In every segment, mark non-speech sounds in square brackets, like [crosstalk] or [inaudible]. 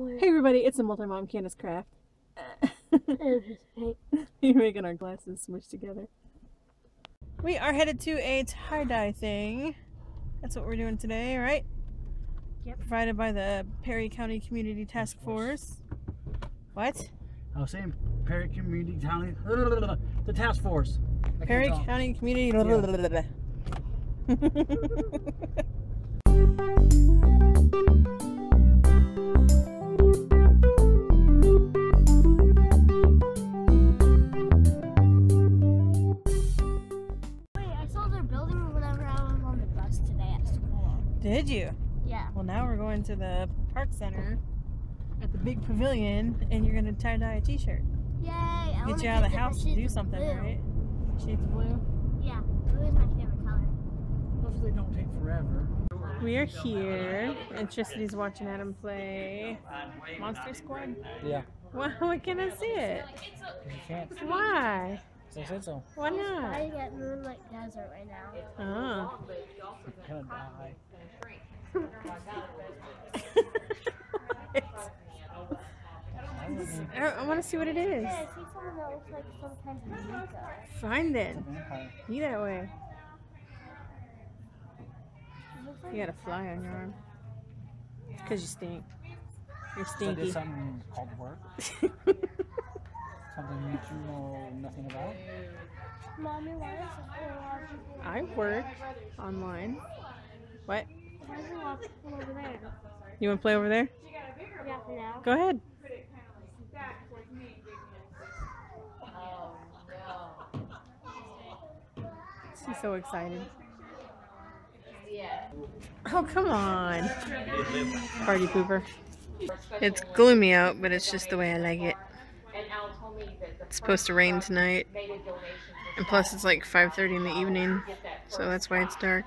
Hey everybody, it's a multi-mom Candice Craft. [laughs] [laughs] You're making our glasses smush together. We are headed to a tie-dye thing. That's what we're doing today, right? Yep. Provided by the Perry County Community Task Force. What? I was saying Perry Community County, [laughs] the task force. Perry. County Community. Did you? Yeah. Well, now we're going to the park center at the big pavilion, and you're gonna tie dye a T-shirt. Yay! I Get you out of the house to do something, blue. right? Shades of blue. Yeah, blue is my favorite color. Hopefully they don't take forever. We are here, and Tricity's watching Adam play Monster Squad. Yeah. Why, why can't I see it? You can't. Why? I said so. Why not? I get Moonlight Desert right now. Oh. You're gonna die. [laughs] I, I want to see what it is. Yeah, I see someone that looks like some kind of Mika. Find it. Be that way. It looks like You got a fly on your arm. It's because you stink. You're So stinky. did something called work? [laughs] Something that you know nothing about? Mommy, why is there a lot of people? I work online. What? You want to play over there? Yeah, for now. Go ahead. She's so excited. Oh, come on. Party pooper. It's gloomy out, but it's just the way I like it. It's supposed to rain tonight. And plus it's like 5.30 in the evening, so that's why it's dark.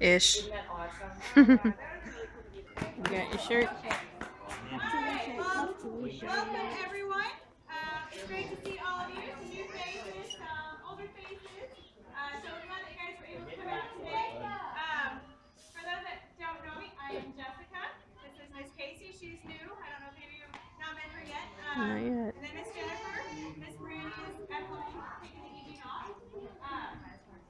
Ish. [laughs] you got your shirt? Welcome everyone. Uh, it's great to see all of you, some new faces, some older faces. Uh, so glad that you guys were able to come out today. Um, for those that don't know me, I am Jessica. This is Miss Casey. She's new. I don't know if any of you have not met her yet. Um, Not yet. And then Miss Jennifer. Miss Brandy is at home taking the evening off. Um,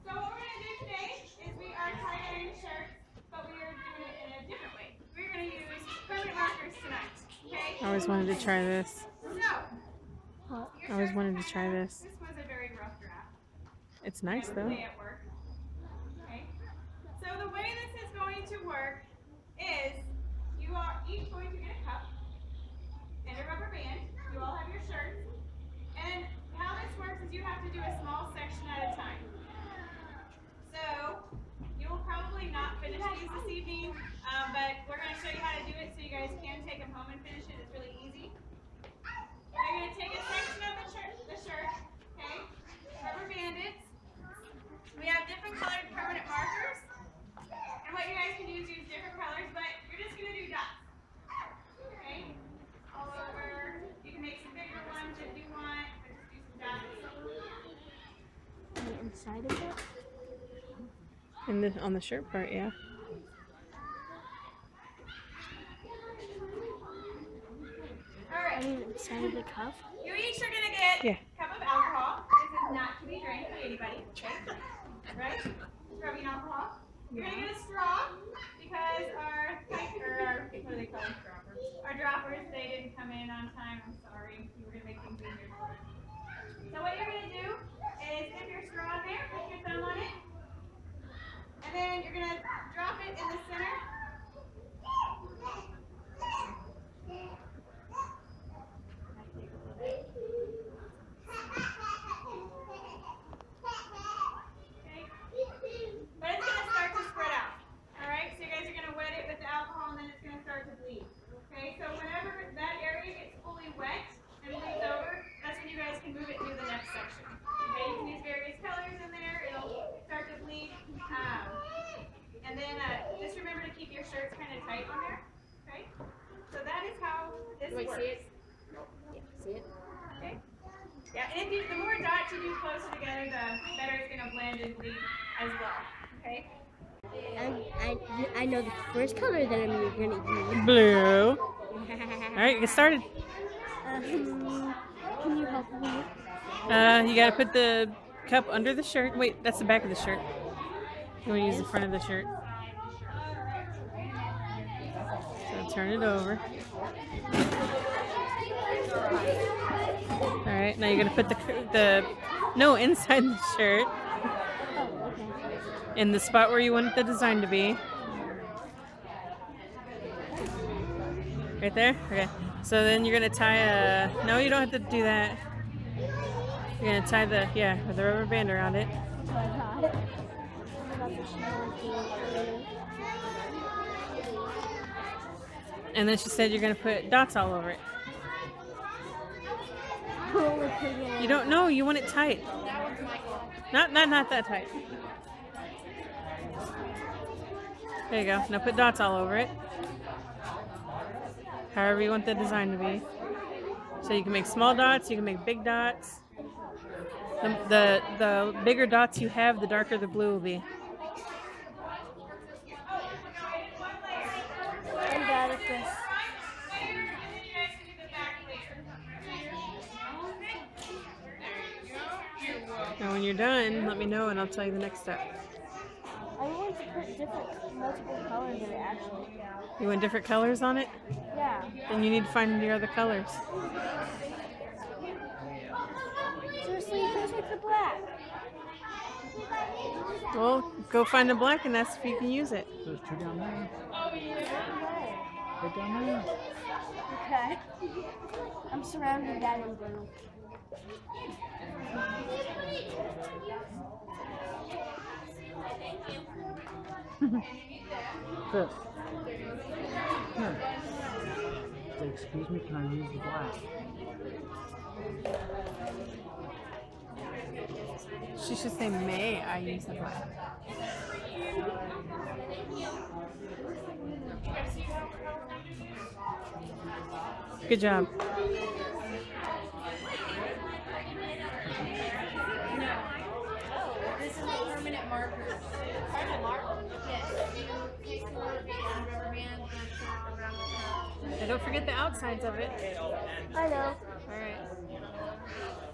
so what we're gonna do today is we are tie-dyeing shirts, but we are doing it in a different way. We're gonna use permanent markers tonight. Okay? I always wanted to try this. I always wanted to try this. This was a very rough draft. It's nice though. Day at work. Okay. So the way this is going to work is you are each going to get a cup and a rubber band. You all have your shirts. And how this works is you have to do a small section at a time. So you will probably not finish these this evening, um, but we're going to show you how to do it so you guys can take them home and finish it. It's really easy. You're going to take a section of the shirt, the shirt, okay? Rubber bandits. We have different colored permanent markers. And what you guys can do is use different colors, but you're just going to do dots. Okay? All over. You can make some bigger ones if you want, but just do some dots. Inside of it? In the on the shirt part, yeah. All right. I mean, the? You each are gonna get Yeah. a cup of alcohol. This is not to be drank by anybody. Okay? Right? Rubbing alcohol. You're gonna get a straw because our pipe- or our what do they call them? Our droppers they didn't come in on time. I'm sorry. We were gonna make things easier. for you. So what you're gonna do is dip your straw in there, put your thumb on it, and then you're gonna drop it in the center. Okay? But it's gonna start to spread out. Alright, so you guys are gonna wet it with the alcohol and then it's gonna start to bleed. Okay, so whenever that area gets fully wet and bleeds over, that's when you guys can move it to the next section. Okay, you can use various colors in there, it'll start to bleed. Um, and then uh, just remember to keep your shirts kind of tight on there. Okay? So that is how this Do I works. see it? See it? Okay? Yeah, and if you, the more dots you do closer together, the better it's gonna blend and bleed as well. Okay? I, I, I know the first color that I'm gonna use. Blue. [laughs] All right, get started. Um, can you help me? Uh, you gotta put the cup under the shirt. Wait, that's the back of the shirt. You wanna use the front of the shirt. So turn it over. All right, now you're gonna put the the no inside the shirt in the spot where you want the design to be. Right there? Okay. So then you're gonna tie a. No, you don't have to do that. You're gonna tie the yeah with the rubber band around it. That's what I thought. That's what she wanted And then she said you're gonna put dots all over to it You don't know. You want it tight. Not not not that tight. There you go. Now put dots all over it. However you want the design to be. So you can make small dots. You can make big dots. The the, the bigger dots you have, the darker the blue will be. I'm bad at this. And when you're done, let me know and I'll tell you the next step. I want to put different, multiple colors in it actually. You want different colors on it? Yeah. Then you need to find your other colors. Seriously, who's with the black? Well, go find the black and ask if you can use it. There's two down there. Okay. Right down there. Okay. I'm surrounded that in Here. Say, excuse me, can I use the black? She should say, may I use the black? Good job. This is a permanent marker. Permanent marker? Yes. You take the rubber band, rubber band, and around the cup. And don't forget the outsides of it. I know. Alright.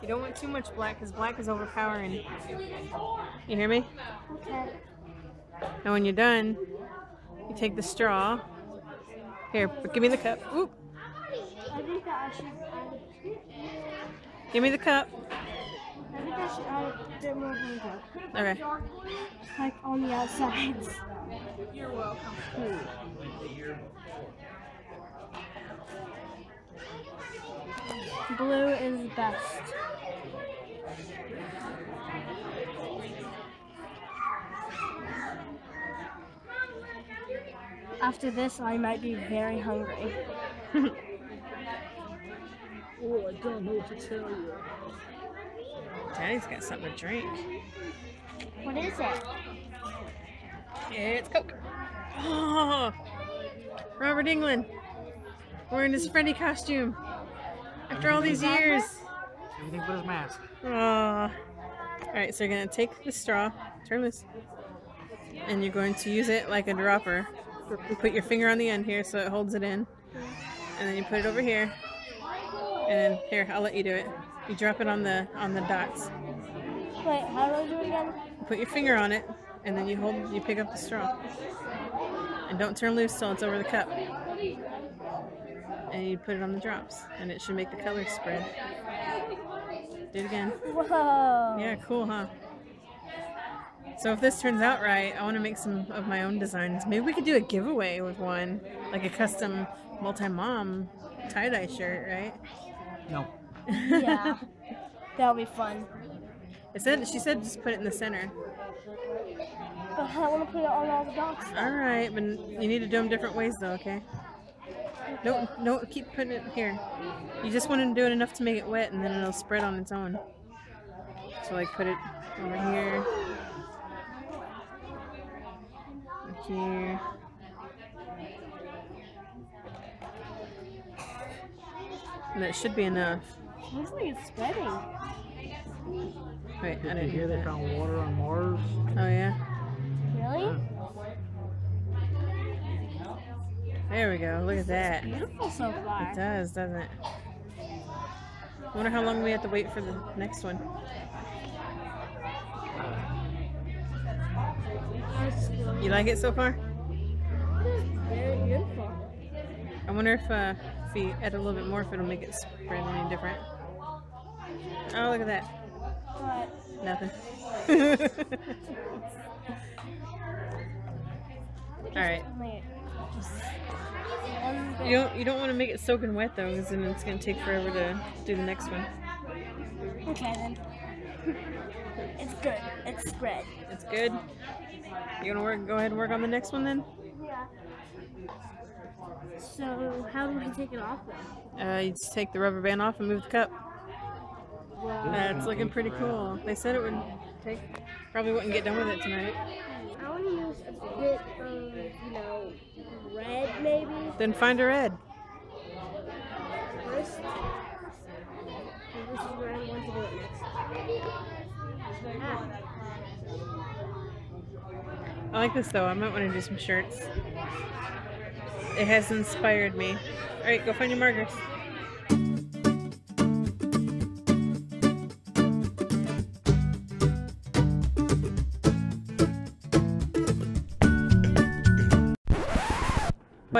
You don't want too much black because black is overpowering. You hear me? Okay. And when you're done, you take the straw. Here, give me the cup. Oop. I think that I should Give me the cup. I think I should add a bit more painting. Okay. Like on the outsides. You're welcome. Blue is best. After this, I might be very hungry. [laughs] Oh, I don't know what to tell you. Daddy's got something to drink. What is it? It's Coke. Oh, Robert Englund wearing his Freddy costume after all these years. Everything but his mask. Oh. All right, so you're gonna take the straw, turn this, and you're going to use it like a dropper. You put your finger on the end here so it holds it in, and then you put it over here, and then here I'll let you do it. You drop it on the on the dots. Wait, how do I do it again? Put your finger on it, and then you hold, you pick up the straw, and don't turn loose till it's over the cup. And you put it on the drops, and it should make the color spread. Do it again. Whoa. Yeah, cool, huh? So if this turns out right, I want to make some of my own designs. Maybe we could do a giveaway with one, like a custom multi-mom tie-dye shirt, right? No. Yeah. [laughs] That'll be fun. It said she said just put it in the center. But I want to put it on all the dots. All right, but you need to do them different ways though, okay? No, no, keep putting it here. You just want to do it enough to make it wet, and then it'll spread on its own. So like put it over here, up here. And that should be enough. Looks like it's spreading. Wait, I Did you didn't hear hear they that. found water on Mars? Oh yeah. Really? There we go. Look at that. Beautiful so far. It does, doesn't it? wonder how long we have to wait for the next one. You like it so far? Very beautiful. I wonder if uh, if we add a little bit more, if it'll make it spread any different. Oh, look at that. But Nothing. [laughs] All right. wait, just one bit. You don't you don't want to make it soaking wet though, because then it's gonna take forever to do the next one. Okay then. it's good. It's spread. It's good. You gonna work? Go ahead and work on the next one then. Yeah. So how do we take it off then? Uh, you just take the rubber band off and move the cup. That's looking pretty cool. They said it would take. Probably wouldn't get done with it tonight. I want to use a bit of, you know, red maybe Then find a red. first. This is where I'm going to do it next. Ah, I like this though. I might want to do some shirts. It has inspired me. All right, go find your markers.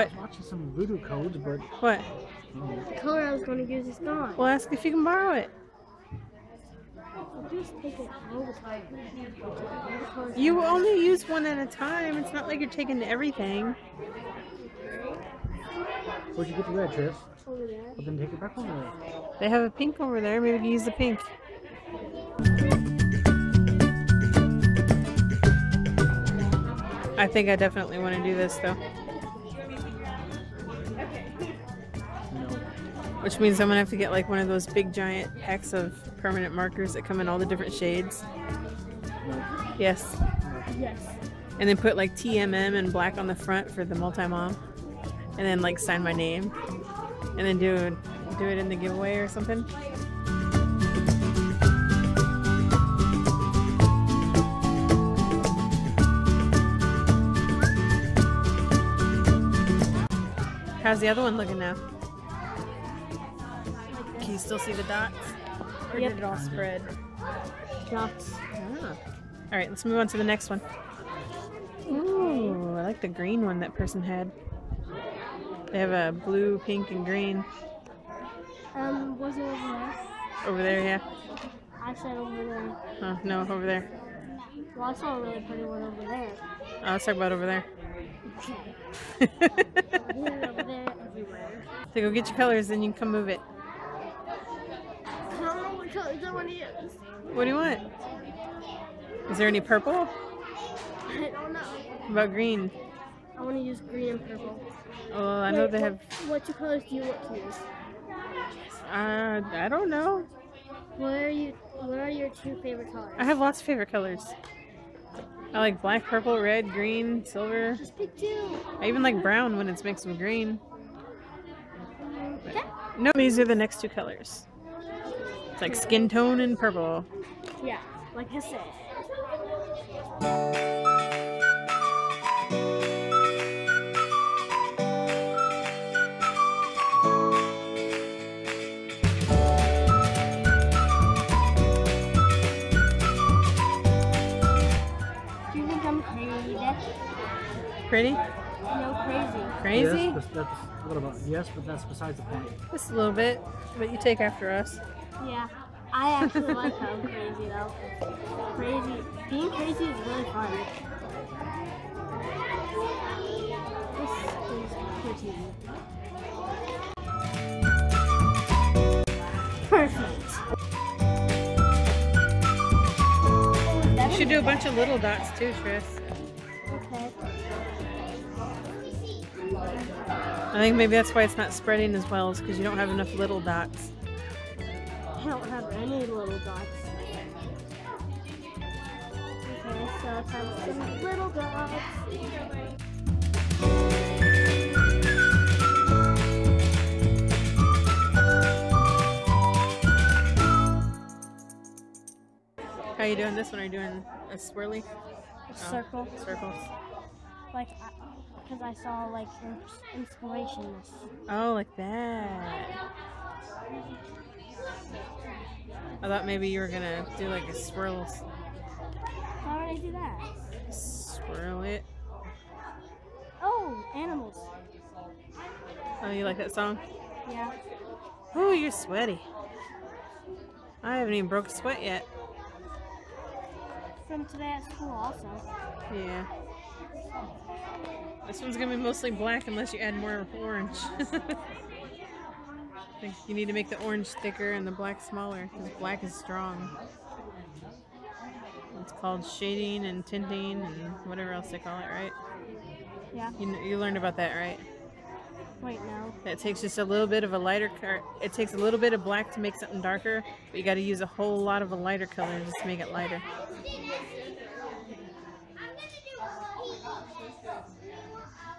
What? I was watching some voodoo codes, but What? the color I was going to use is gone. Well, ask if you can borrow it. I'll just take it all the time. All the colors You only use one at a time. It's not like you're taking everything. where'd you get the red, Tris? over there. Well, then take it back over there. They have a pink over there. Maybe we can use the pink. I think I definitely want to do this though. Which means I'm gonna have to get like one of those big giant packs of permanent markers that come in all the different shades. Yes. Yes. And then put like TMM and black on the front for the multi-mom. And then like sign my name. And then do do it in the giveaway or something. How's the other one looking now? Can you still see the dots? Or Yep. did it all spread? Dots. Ah. All right, let's move on to the next one. Ooh, I like the green one that person had. They have a blue, pink, and green Um, was it over there? over there. Yeah. I said over there. Oh no, over there. Well, I saw a really pretty one over there. Oh, let's talk about over there. Okay. [laughs] over there, everywhere. so go get your colors, then you can come move it. I don't know what colors I want to use. What do you want? Is there any purple? I don't know. How about green? I want to use green and purple. Oh, I know they what, have. What two colors do you want to use? Uh, I don't know. What are you? What are your two favorite colors? I have lots of favorite colors. I like black, purple, red, green, silver. Just pick two. I even like brown when it's mixed with green. Okay. No, these are the next two colors. It's like skin tone and purple. Yeah, like I said. Do you think I'm crazy? Pretty? No, crazy. Crazy? Yes, but that's what about? Yes, but that's besides the point. Just a little bit, but you take after us. Yeah, I actually like how I'm crazy though. Crazy, being crazy is really fun. This is pretty. Perfect. You should do a bunch of little dots too, Tris. Okay. I think maybe that's why it's not spreading as well, is because you don't have enough little dots. I don't have any little dots. Okay, so let's have some little dots. How are you doing this one? Are you doing a swirly? A oh, circle. Circles. Like, because I saw like ins- inspirations. Oh, like that. I thought maybe you were gonna do like a swirl, How did I do that? swirl it. Oh, animals. Oh, you like that song? Yeah. Oh, you're sweaty. I haven't even broke a sweat yet. From today at school also. Yeah. This one's gonna be mostly black unless you add more orange. [laughs] Think you need to make the orange thicker and the black smaller because black is strong. It's called shading and tinting and whatever else they call it, right? Yeah. You, you learned about that, right? Wait, no. That takes just a little bit of a lighter color. It takes a little bit of black to make something darker, but you got to use a whole lot of a lighter color just to make it lighter.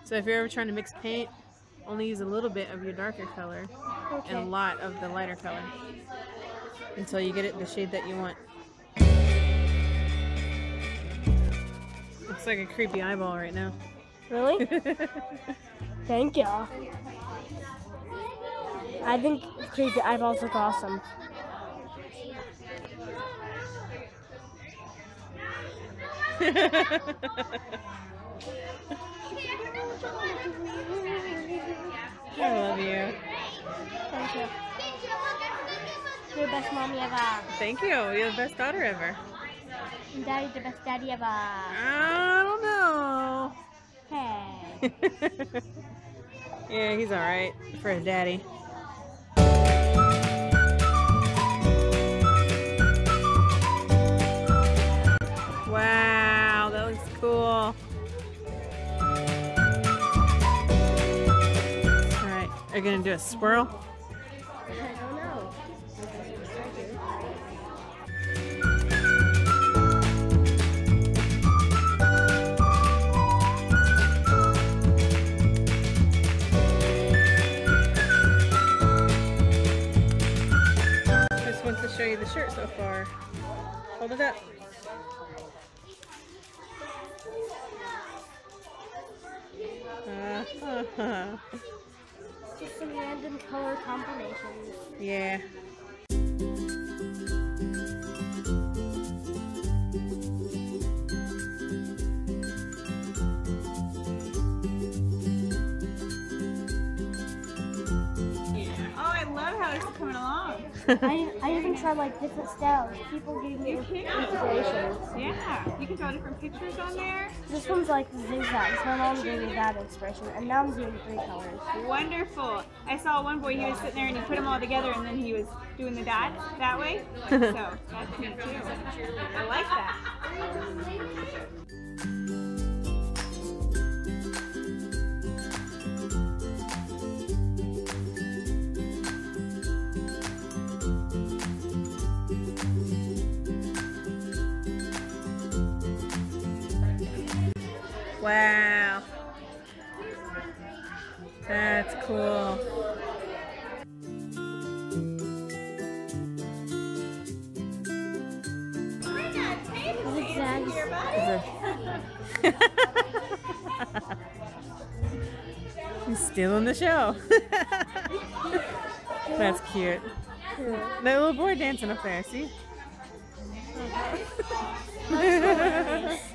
So if you're ever trying to mix paint, only use a little bit of your darker color Okay. and a lot of the lighter color until you get it the shade that you want. Looks like a creepy eyeball right now. Really? [laughs] Thank y'all. I think creepy eyeballs look awesome. [laughs] I love you. Thank you. You're the best mommy ever. Thank you. You're the best daughter ever. And daddy the best daddy ever. I don't know. Hey. yeah, he's alright for his daddy. Wow, that looks cool. Are you gonna do a swirl? To show you the shirt so far. Hold it up. Uh, Just some random color combinations. yeah. [laughs] I, I even tried like different styles. People gave me different inspirations. Yeah, you can draw different pictures on there. This one's like zigzags. My mom gave me that inspiration, and now I'm doing three colors. Wonderful. I saw one boy, he was sitting there and he put them all together and then he was doing the dots that way. [laughs] So that's me too. I like that. Wow. That's cool. [laughs] He's in the show. [laughs] That's cute. That little boy dancing up there, see? [laughs]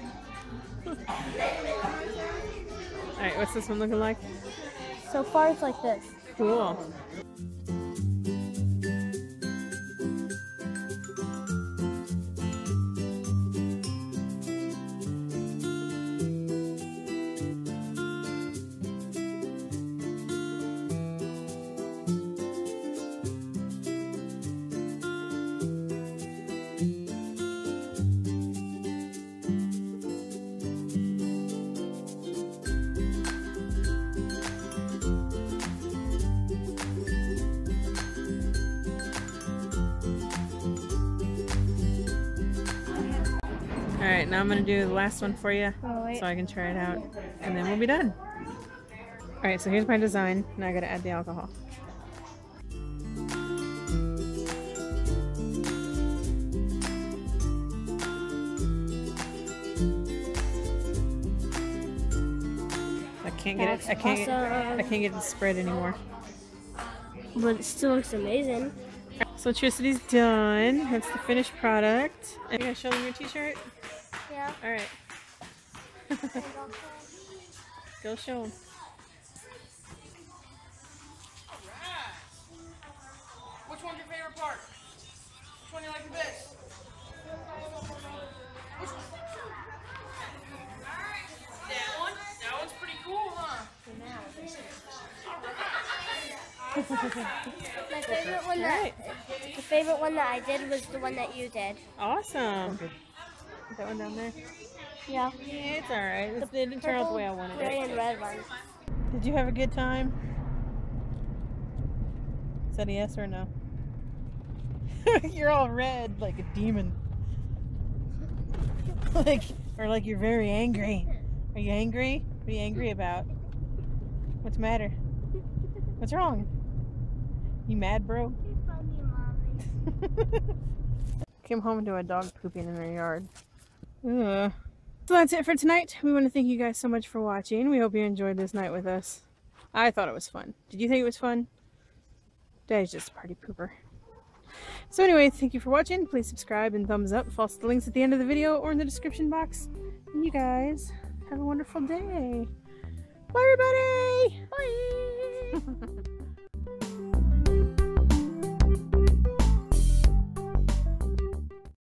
what's this one looking like? So far, it's like this. Cool. Alright, now I'm gonna do the last one for you Oh, so I can try it out and then we'll be done. Alright, so here's my design. Now I gotta add the alcohol. I can't get it. I can't. Get, I can't get it spread anymore. But it still looks amazing. So Tricity's done. That's the finished product. Are you gonna show them your T-shirt? Yeah. All right. [laughs] Go show them. Which one's your favorite part? Which one you like the best? Which one? That one? That one's pretty cool, huh? My [laughs] favorite one that Right. the favorite one that I did was the one that you did. Awesome. Is that one down there? Yeah. Yeah, it's all right. It's, it didn't turn out the way I wanted gray it. and red one. Did you have a good time? Is that a yes or no? [laughs] you're all red like a demon. [laughs] like, or like you're very angry. Are you angry? What are you angry about? What's the matter? What's wrong? You mad, bro? [laughs] Came home to a dog pooping in their yard. Ugh. So that's it for tonight. We want to thank you guys so much for watching. We hope you enjoyed this night with us. I thought it was fun. Did you think it was fun? Daddy's just a party pooper. So anyway, thank you for watching. Please subscribe and thumbs up. Follow the links at the end of the video or in the description box. And you guys have a wonderful day. Bye everybody! [laughs]